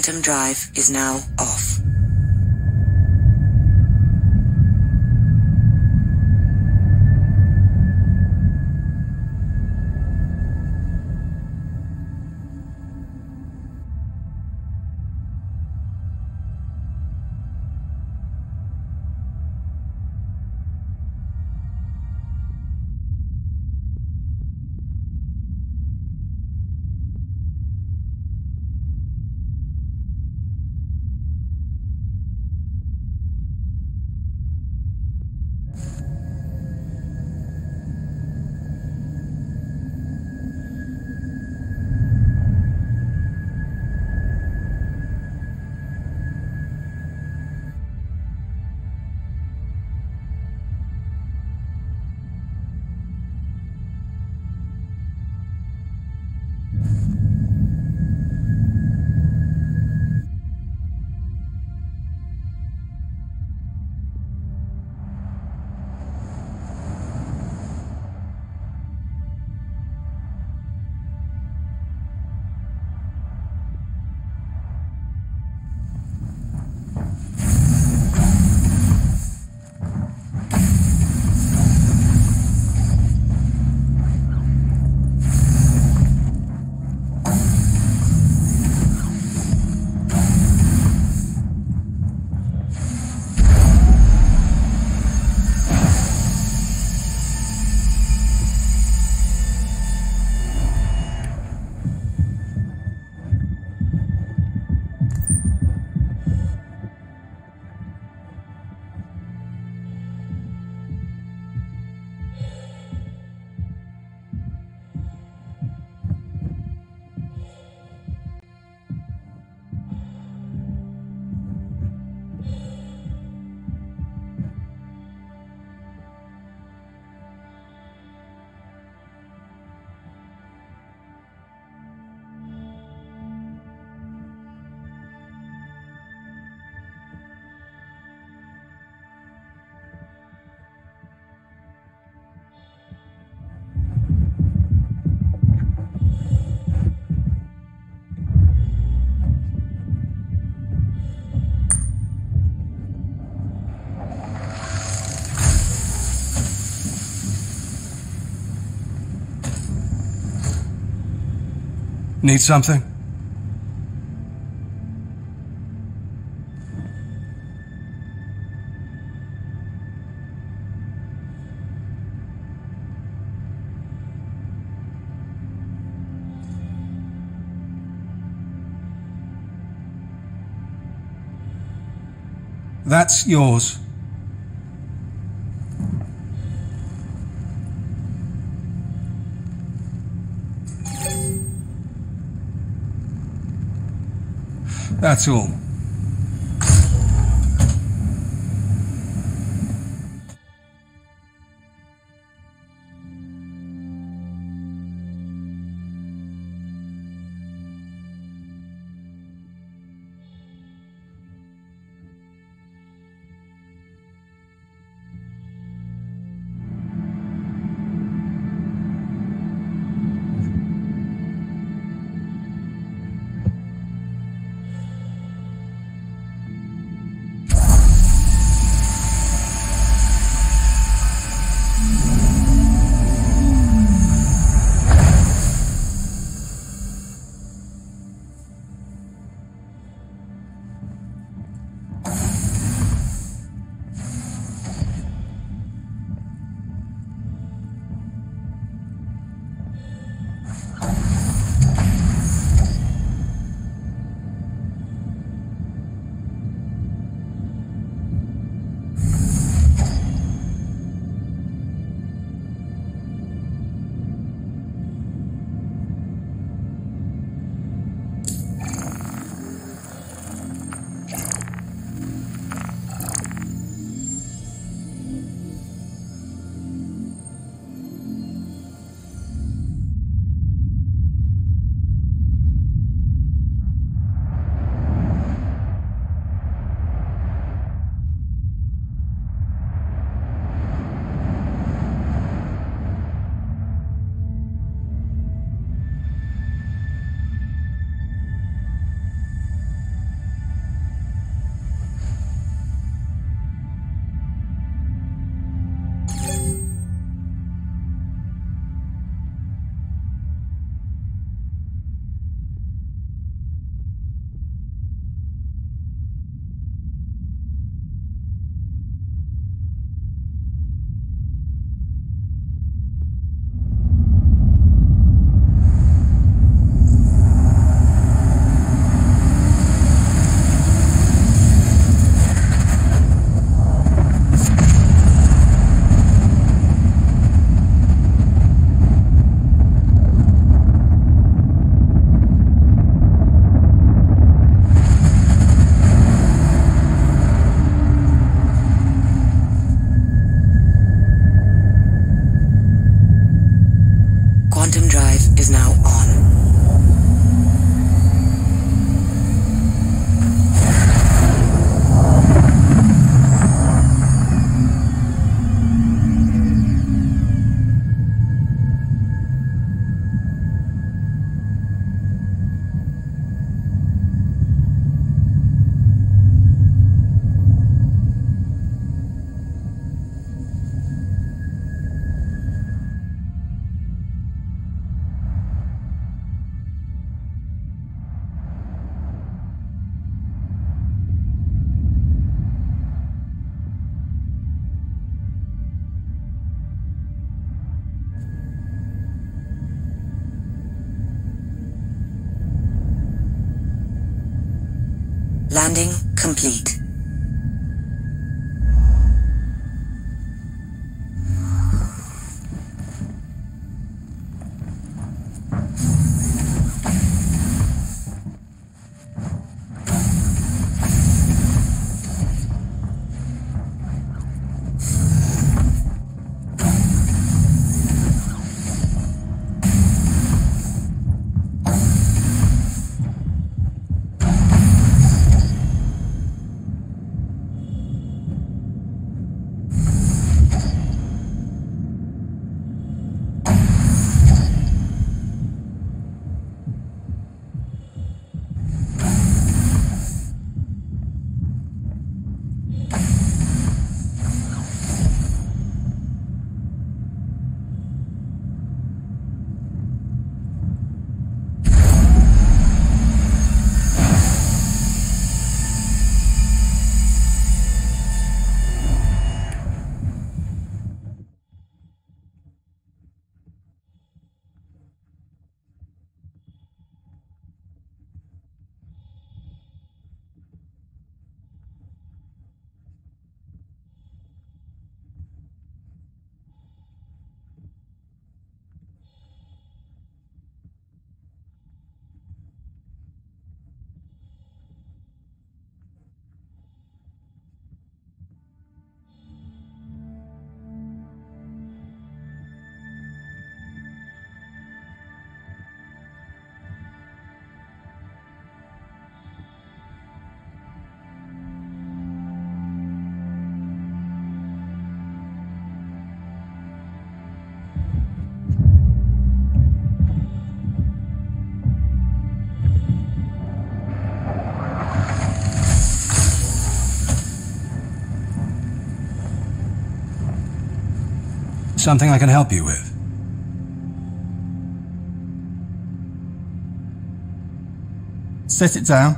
Quantum drive is now off. Need something? That's yours. That's all. Landing complete. Something I can help you with. Set it down.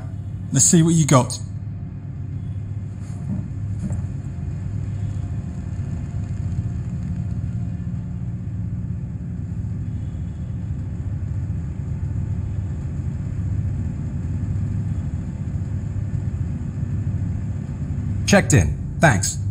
Let's see what you got. Checked in. Thanks.